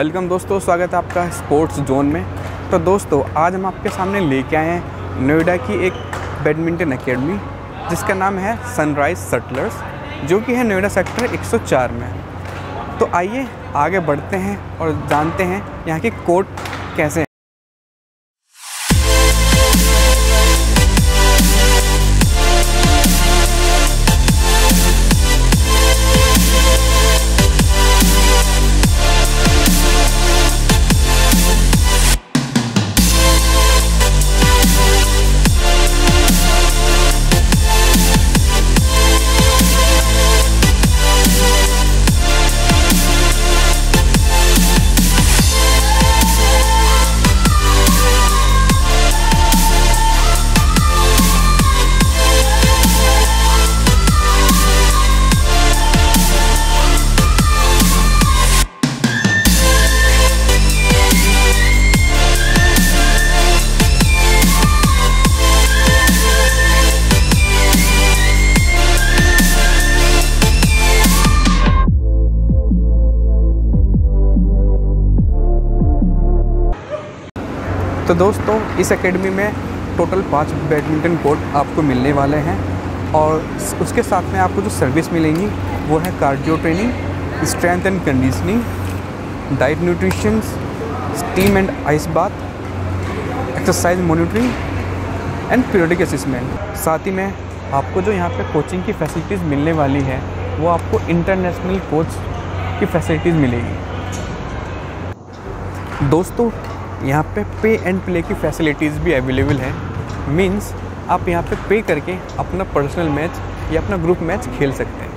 Welcome दोस्तों, स्वागत है आपका स्पोर्ट्स जोन में। तो दोस्तों, आज हम आपके सामने लेके आए हैं नोएडा की एक बैडमिंटन एकेडमी, जिसका नाम है सनराइज सटलर्स, जो कि है नोएडा सेक्टर 104 में। तो आइए, आगे बढ़ते हैं और जानते हैं यहाँ के कोर्ट कैसे तो दोस्तों, इस एकेडमी में टोटल पाँच बैडमिंटन कोर्ट आपको मिलने वाले हैं और उसके साथ में आपको जो सर्विस मिलेंगी, वो है cardio training strength and conditioning diet nutrition steam and ice bath exercise monitoring and periodic assessment साथ ही में आपको जो यहाँ पे कोचिंग की फैसिलिटीज़ मिलने वाली है, वो आपको इंटरनेशनल कोच की फैसिलिटीज़ मिलेगी। दोस्तों यहाँ पे पे एंड प्ले की फैसिलिटीज़ भी अवेलेबल हैं। मींस आप यहाँ पे पे करके अपना पर्सनल मैच या अपना ग्रुप मैच खेल सकते हैं।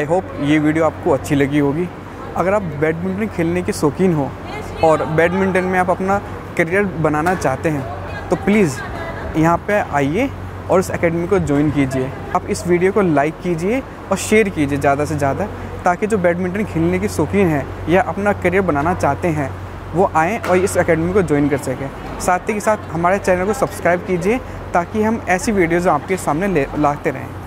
आई होप ये वीडियो आपको अच्छी लगी होगी। अगर आप बैडमिंटन खेलने के शौकीन हो और बैडमिंटन में आप अपना करियर बनाना चाहते हैं तो प्लीज़ यहाँ पे आइए और इस एकेडमी को ज्वाइन कीजिए। आप इस वीडियो को लाइक कीजिए और शेयर कीजिए ज़्यादा से ज़्यादा, ताकि जो बैडमिंटन खेलने के शौकीन हैं या अपना करियर बनाना चाहते हैं, वो आएँ और इस एकेडमी को ज्वाइन कर सकें। साथ ही के साथ हमारे चैनल को सब्सक्राइब कीजिए, ताकि हम ऐसी वीडियोज़ आपके सामने लाते रहें।